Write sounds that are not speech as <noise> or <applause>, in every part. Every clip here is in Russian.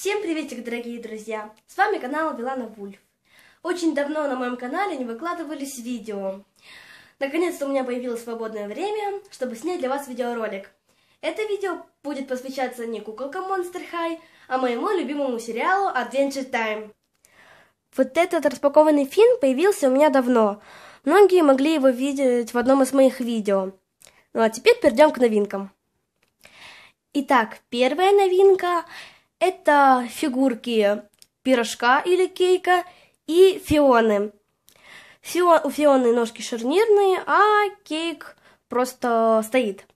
Всем приветик, дорогие друзья! С вами канал Вилана Вульф. Очень давно на моем канале не выкладывались видео. Наконец-то у меня появилось свободное время, чтобы снять для вас видеоролик. Это видео будет посвящаться не куколкам Monster High, а моему любимому сериалу Adventure Time. Вот этот распакованный фильм появился у меня давно. Многие могли его видеть в одном из моих видео. Ну а теперь перейдем к новинкам. Итак, первая новинка – это фигурки пирожка или кейка и Фионы. Фио, у Фионы ножки шарнирные, а кейк просто стоит.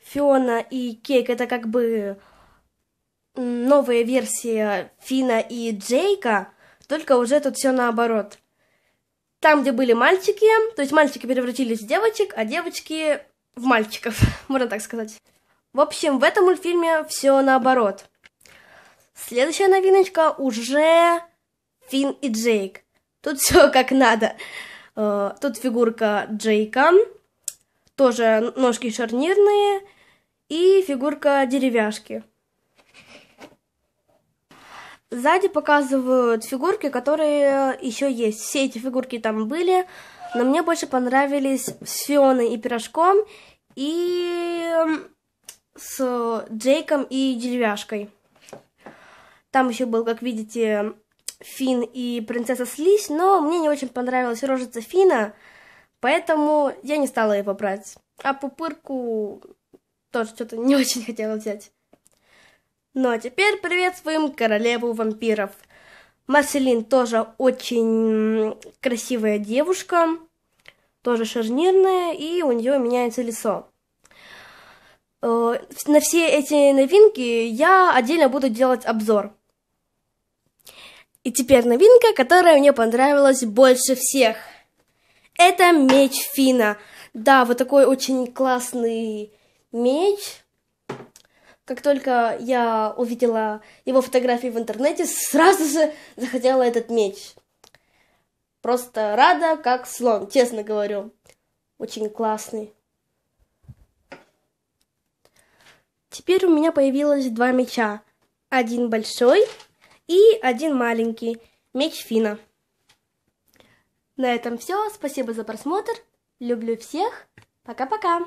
Фиона и кейк – это как бы новая версия Фина и Джейка, только уже тут все наоборот. Там, где были мальчики, то есть мальчики превратились в девочек, а девочки в мальчиков, <laughs> можно так сказать. В общем, в этом мультфильме все наоборот. Следующая новиночка уже Финн и Джейк. Тут все <laughs> как надо. Э, тут фигурка Джейка, тоже ножки шарнирные, и фигурка деревяшки. Сзади показывают фигурки, которые еще есть. Все эти фигурки там были, но мне больше понравились с Фионой и Пирожком, и с Джейком и Деревяшкой. Там еще был, как видите, Фин и принцесса Слизь, но мне не очень понравилась рожица Фина, поэтому я не стала его брать. А пупырку тоже что-то не <laughs> очень хотела взять. Ну а теперь приветствуем королеву вампиров. Марселин тоже очень красивая девушка, тоже шарнирная, и у нее меняется лицо. Э, на все эти новинки я отдельно буду делать обзор. И теперь новинка, которая мне понравилась больше всех. Это меч Фина. Да, вот такой очень классный меч. Как только я увидела его фотографии в интернете, сразу же захотела этот меч. Просто рада, как слон, честно говорю. Очень классный. Теперь у меня появилось два меча. Один большой и один маленький. Меч Фина. На этом все. Спасибо за просмотр. Люблю всех. Пока-пока.